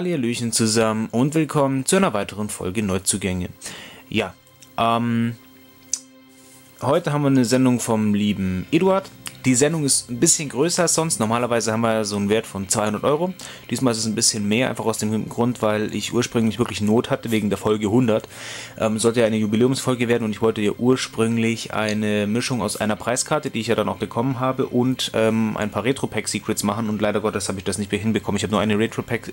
Hallihallöchen zusammen und willkommen zu einer weiteren Folge Neuzugänge. Ja, ähm, heute haben wir eine Sendung vom lieben Eduard. Die Sendung ist ein bisschen größer als sonst. Normalerweise haben wir so einen Wert von 200 Euro. Diesmal ist es ein bisschen mehr, einfach aus dem Grund, weil ich ursprünglich wirklich Not hatte wegen der Folge 100. Ähm, sollte ja eine Jubiläumsfolge werden und ich wollte ja ursprünglich eine Mischung aus einer Preiskarte, die ich ja dann auch bekommen habe, und ähm, ein paar Retro-Pack-Secrets machen. Und leider Gottes habe ich das nicht mehr hinbekommen. Ich habe nur eine Retro-Pack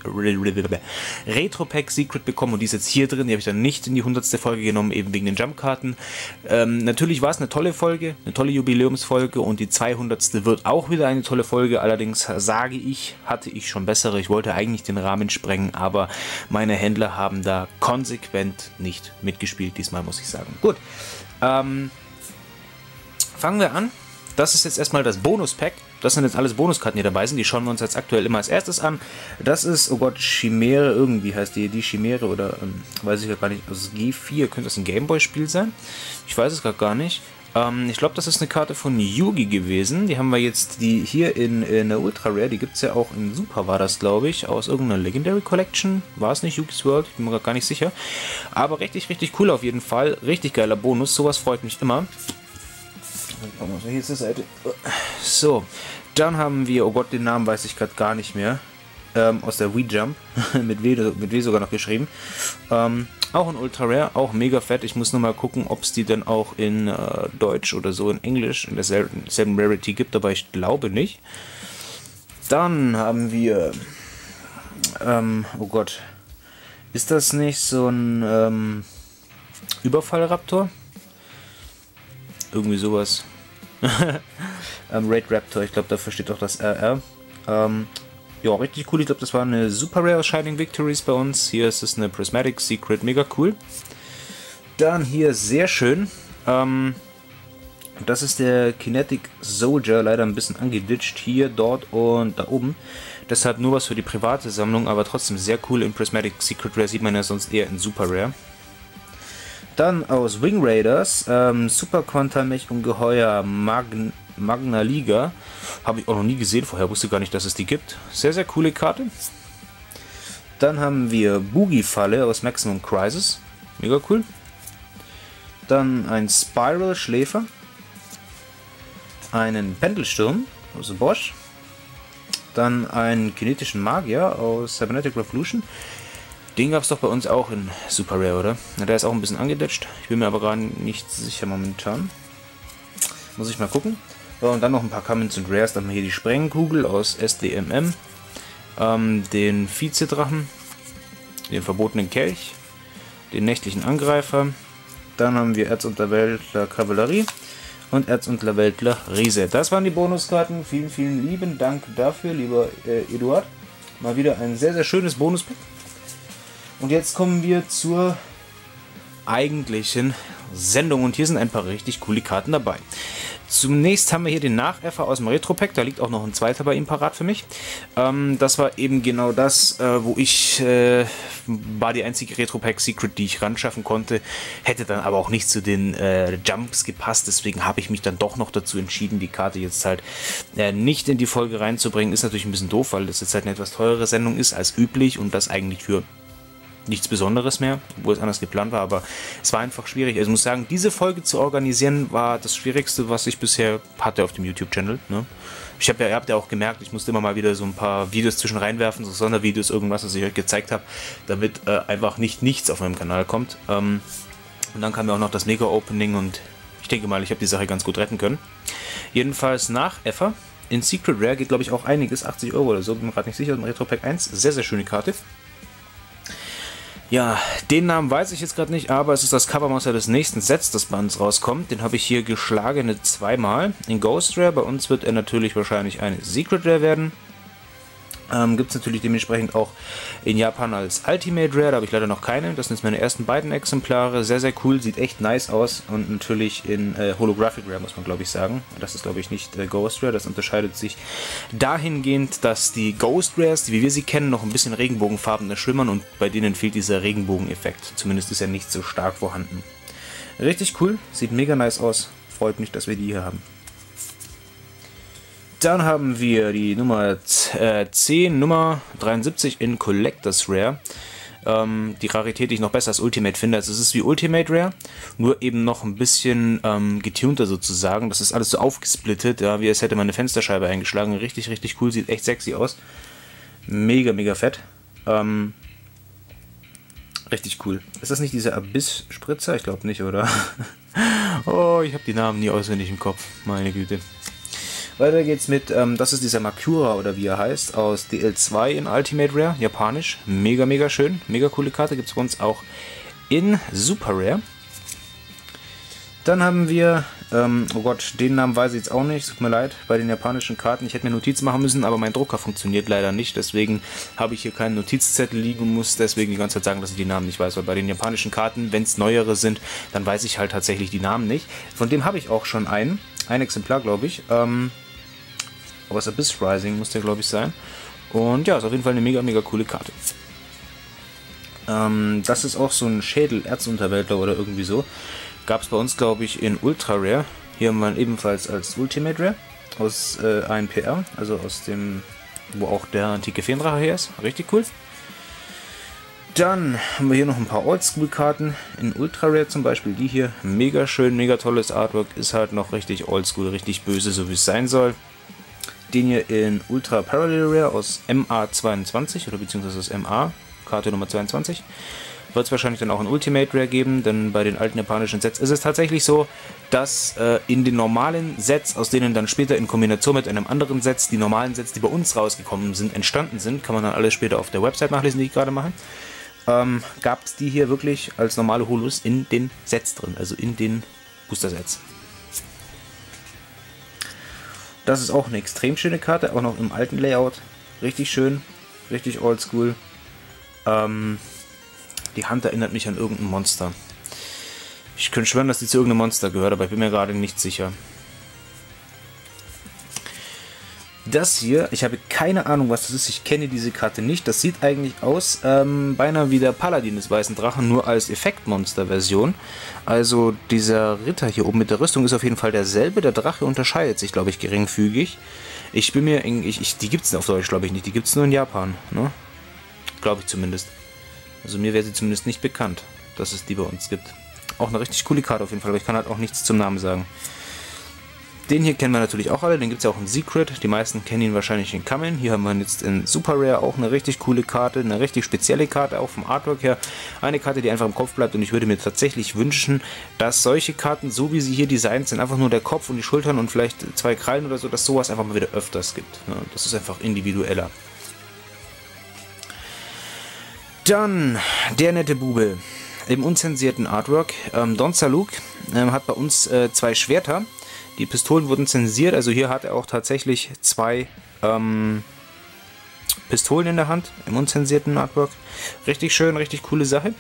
Retro-Pack-Secret bekommen und die ist jetzt hier drin. Die habe ich dann nicht in die 100. Folge genommen, eben wegen den Jump-Karten. Ähm, natürlich war es eine tolle Folge, eine tolle Jubiläumsfolge und die 200 200. wird auch wieder eine tolle Folge. Allerdings sage ich, hatte ich schon bessere. Ich wollte eigentlich den Rahmen sprengen, aber meine Händler haben da konsequent nicht mitgespielt. Diesmal muss ich sagen. Gut. Ähm, fangen wir an. Das ist jetzt erstmal das Bonus-Pack. Das sind jetzt alles Bonuskarten, die dabei sind. Die schauen wir uns jetzt aktuell immer als erstes an. Das ist, oh Gott, Chimäre, irgendwie heißt die, die Chimäre oder ähm, weiß ich gar nicht. Also G4, könnte das ein Gameboy-Spiel sein? Ich weiß es gerade gar nicht. Ähm, ich glaube, das ist eine Karte von Yugi gewesen. Die haben wir jetzt die hier in, in der Ultra Rare. Die gibt es ja auch in Super, war das, glaube ich. Aus irgendeiner Legendary Collection. War es nicht Yugi's World? Ich bin mir gar nicht sicher. Aber richtig, richtig cool auf jeden Fall. Richtig geiler Bonus. Sowas freut mich immer. So, dann haben wir, oh Gott, den Namen weiß ich gerade gar nicht mehr. Ähm, aus der Wii Jump. mit, w, mit W sogar noch geschrieben. Ähm, auch ein Ultra Rare, auch mega fett. Ich muss nur mal gucken, ob es die dann auch in äh, Deutsch oder so in Englisch in derselben Rarity gibt, aber ich glaube nicht. Dann haben wir. Ähm, oh Gott. Ist das nicht so ein ähm, Überfallraptor? Irgendwie sowas. ähm, Raid Raptor, ich glaube, dafür steht auch das RR. Ähm, ja, richtig cool. Ich glaube, das war eine Super Rare Shining Victories bei uns. Hier ist es eine Prismatic Secret, mega cool. Dann hier sehr schön. Ähm, das ist der Kinetic Soldier, leider ein bisschen angeditscht. Hier, dort und da oben. Deshalb nur was für die private Sammlung, aber trotzdem sehr cool. In Prismatic Secret Rare sieht man ja sonst eher in Super Rare. Dann aus Wing Raiders, ähm, Super Quantum Mech Ungeheuer Magn Magna Liga. Habe ich auch noch nie gesehen vorher, wusste gar nicht, dass es die gibt. Sehr, sehr coole Karte. Dann haben wir Boogie-Falle aus Maximum Crisis. Mega cool. Dann ein Spiral Schläfer. Einen Pendelsturm aus Bosch. Dann einen kinetischen Magier aus Cybernetic Revolution. Den gab es doch bei uns auch in Super Rare, oder? Na, der ist auch ein bisschen angedetscht. Ich bin mir aber gerade nicht sicher momentan. Muss ich mal gucken. So, und dann noch ein paar Commons und Rares. Dann haben wir hier die Sprengkugel aus SDMM. Ähm, den Vizedrachen. Den verbotenen Kelch. Den nächtlichen Angreifer. Dann haben wir Erzunterweltler Kavallerie. Und Erzunterweltler Riese. Das waren die Bonuskarten. Vielen, vielen lieben Dank dafür, lieber äh, Eduard. Mal wieder ein sehr, sehr schönes Bonuspack. Und jetzt kommen wir zur eigentlichen Sendung. Und hier sind ein paar richtig coole Karten dabei. Zunächst haben wir hier den Nacheffer aus dem Retro-Pack. Da liegt auch noch ein zweiter bei ihm parat für mich. Ähm, das war eben genau das, äh, wo ich, äh, war die einzige Retro-Pack-Secret, die ich ran schaffen konnte. Hätte dann aber auch nicht zu den äh, Jumps gepasst. Deswegen habe ich mich dann doch noch dazu entschieden, die Karte jetzt halt äh, nicht in die Folge reinzubringen. Ist natürlich ein bisschen doof, weil das jetzt halt eine etwas teurere Sendung ist als üblich und das eigentlich für nichts Besonderes mehr, obwohl es anders geplant war, aber es war einfach schwierig. Also ich muss sagen, diese Folge zu organisieren war das Schwierigste, was ich bisher hatte auf dem YouTube-Channel. Ne? Ich habe ja, ihr habt ja auch gemerkt, ich musste immer mal wieder so ein paar Videos zwischen reinwerfen, so Sondervideos, irgendwas, was ich euch gezeigt habe, damit äh, einfach nicht nichts auf meinem Kanal kommt. Ähm, und dann kam ja auch noch das Mega-Opening und ich denke mal, ich habe die Sache ganz gut retten können. Jedenfalls nach Effer in Secret Rare geht, glaube ich, auch einiges, 80 Euro oder so, bin mir gerade nicht sicher, Retro Pack 1. Sehr, sehr schöne Karte. Ja, den Namen weiß ich jetzt gerade nicht, aber es ist das Covermonster des nächsten Sets, das bei uns rauskommt. Den habe ich hier geschlagene zweimal in Ghost Rare. Bei uns wird er natürlich wahrscheinlich eine Secret Rare werden. Ähm, Gibt es natürlich dementsprechend auch in Japan als Ultimate Rare, da habe ich leider noch keine. Das sind jetzt meine ersten beiden Exemplare. Sehr, sehr cool, sieht echt nice aus. Und natürlich in äh, Holographic Rare, muss man glaube ich sagen. Das ist glaube ich nicht äh, Ghost Rare, das unterscheidet sich dahingehend, dass die Ghost Rares, wie wir sie kennen, noch ein bisschen regenbogenfarbener schwimmern und bei denen fehlt dieser Regenbogeneffekt. Zumindest ist er nicht so stark vorhanden. Richtig cool, sieht mega nice aus. Freut mich, dass wir die hier haben. Dann haben wir die Nummer äh, 10, Nummer 73 in Collectors Rare. Ähm, die Rarität, die ich noch besser als Ultimate finde. Also es ist wie Ultimate Rare, nur eben noch ein bisschen ähm, getunter sozusagen. Das ist alles so aufgesplittet, ja, wie als hätte man eine Fensterscheibe eingeschlagen. Richtig, richtig cool, sieht echt sexy aus. Mega, mega fett. Ähm, richtig cool. Ist das nicht dieser Abyss-Spritzer? Ich glaube nicht, oder? oh, ich habe die Namen nie auswendig im Kopf. Meine Güte. Weiter geht's mit, ähm, das ist dieser Makura oder wie er heißt, aus DL2 in Ultimate Rare, japanisch. Mega, mega schön. Mega coole Karte. Gibt es bei uns auch in Super Rare. Dann haben wir, ähm, oh Gott, den Namen weiß ich jetzt auch nicht, tut mir leid, bei den japanischen Karten. Ich hätte mir Notizen machen müssen, aber mein Drucker funktioniert leider nicht. Deswegen habe ich hier keinen Notizzettel liegen und muss deswegen die ganze Zeit sagen, dass ich die Namen nicht weiß. Weil bei den japanischen Karten, wenn es neuere sind, dann weiß ich halt tatsächlich die Namen nicht. Von dem habe ich auch schon einen, ein Exemplar, glaube ich. Ähm, aber es Abyss Rising muss der, glaube ich, sein. Und ja, ist auf jeden Fall eine mega, mega coole Karte. Ähm, das ist auch so ein Schädel-Erzunterwäldler oder irgendwie so. Gab es bei uns, glaube ich, in Ultra Rare. Hier haben wir ihn ebenfalls als Ultimate Rare aus äh, ANPR, also aus dem, wo auch der antike Feendrache her ist. Richtig cool. Dann haben wir hier noch ein paar Oldschool-Karten. In Ultra Rare zum Beispiel die hier. Mega schön, mega tolles Artwork. Ist halt noch richtig oldschool, richtig böse, so wie es sein soll den hier in Ultra Parallel Rare aus MA22 oder beziehungsweise aus MA, Karte Nummer 22. Wird es wahrscheinlich dann auch in Ultimate Rare geben, denn bei den alten japanischen Sets ist es tatsächlich so, dass äh, in den normalen Sets, aus denen dann später in Kombination mit einem anderen Set, die normalen Sets, die bei uns rausgekommen sind, entstanden sind, kann man dann alles später auf der Website nachlesen, die ich gerade mache, ähm, gab es die hier wirklich als normale Holus in den Sets drin, also in den Booster-Sets. Das ist auch eine extrem schöne Karte, auch noch im alten Layout. Richtig schön, richtig oldschool. Ähm, die Hand erinnert mich an irgendein Monster. Ich könnte schwören, dass die zu irgendeinem Monster gehört, aber ich bin mir gerade nicht sicher. Das hier, ich habe keine Ahnung, was das ist. Ich kenne diese Karte nicht. Das sieht eigentlich aus ähm, beinahe wie der Paladin des Weißen Drachen, nur als Effektmonster-Version. Also dieser Ritter hier oben mit der Rüstung ist auf jeden Fall derselbe. Der Drache unterscheidet sich, glaube ich, geringfügig. Ich bin mir, ich, ich, die gibt es auf Deutsch, glaube ich, nicht. Die gibt es nur in Japan, ne? Glaube ich zumindest. Also mir wäre sie zumindest nicht bekannt, dass es die bei uns gibt. Auch eine richtig coole Karte auf jeden Fall, aber ich kann halt auch nichts zum Namen sagen. Den hier kennen wir natürlich auch alle, den gibt es ja auch in Secret. Die meisten kennen ihn wahrscheinlich in Kamen. Hier haben wir jetzt in Super Rare auch eine richtig coole Karte, eine richtig spezielle Karte, auch vom Artwork her. Eine Karte, die einfach im Kopf bleibt und ich würde mir tatsächlich wünschen, dass solche Karten, so wie sie hier designt sind, einfach nur der Kopf und die Schultern und vielleicht zwei Krallen oder so, dass sowas einfach mal wieder öfters gibt. Das ist einfach individueller. Dann der nette Bube im unzensierten Artwork. Ähm, Don Saluk ähm, hat bei uns äh, zwei Schwerter die Pistolen wurden zensiert, also hier hat er auch tatsächlich zwei ähm, Pistolen in der Hand im unzensierten Artwork. Richtig schön, richtig coole Sache.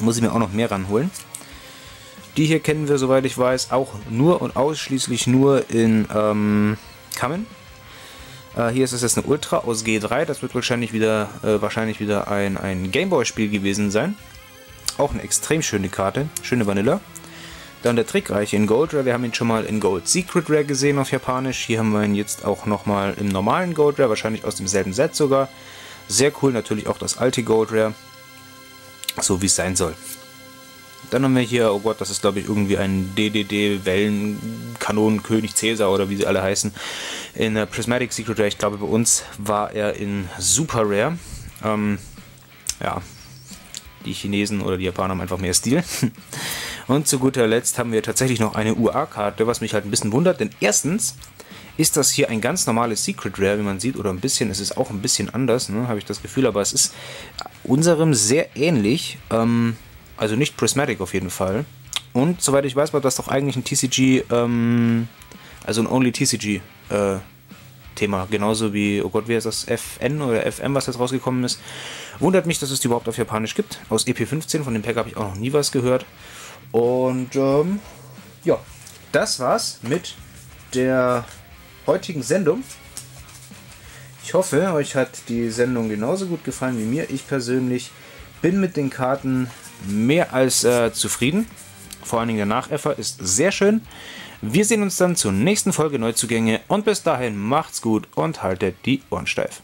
Muss ich mir auch noch mehr ranholen. Die hier kennen wir, soweit ich weiß, auch nur und ausschließlich nur in ähm, Kamen. Äh, hier ist es jetzt eine Ultra aus G3. Das wird wahrscheinlich wieder, äh, wahrscheinlich wieder ein, ein Gameboy-Spiel gewesen sein. Auch eine extrem schöne Karte. Schöne Vanilla. Dann der Trickreiche in Gold Rare. Wir haben ihn schon mal in Gold Secret Rare gesehen auf Japanisch. Hier haben wir ihn jetzt auch nochmal im normalen Gold Rare, wahrscheinlich aus demselben Set sogar. Sehr cool, natürlich auch das alte Gold Rare. So wie es sein soll. Dann haben wir hier, oh Gott, das ist glaube ich irgendwie ein DDD Wellenkanonen-König Cäsar oder wie sie alle heißen. In der Prismatic Secret Rare, ich glaube bei uns war er in Super Rare. Ähm, ja, die Chinesen oder die Japaner haben einfach mehr Stil. Und zu guter Letzt haben wir tatsächlich noch eine UA-Karte, was mich halt ein bisschen wundert, denn erstens ist das hier ein ganz normales Secret Rare, wie man sieht, oder ein bisschen, es ist auch ein bisschen anders, ne, habe ich das Gefühl, aber es ist unserem sehr ähnlich, ähm, also nicht Prismatic auf jeden Fall. Und soweit ich weiß, war das doch eigentlich ein TCG, ähm, also ein Only TCG äh, Thema, genauso wie, oh Gott, wie heißt das, FN oder FM, was jetzt rausgekommen ist. Wundert mich, dass es die überhaupt auf Japanisch gibt. Aus EP15, von dem Pack habe ich auch noch nie was gehört. Und ähm, ja, das war's mit der heutigen Sendung. Ich hoffe, euch hat die Sendung genauso gut gefallen wie mir. Ich persönlich bin mit den Karten mehr als äh, zufrieden. Vor allen Dingen der Nacheffer ist sehr schön. Wir sehen uns dann zur nächsten Folge Neuzugänge und bis dahin macht's gut und haltet die Ohren steif.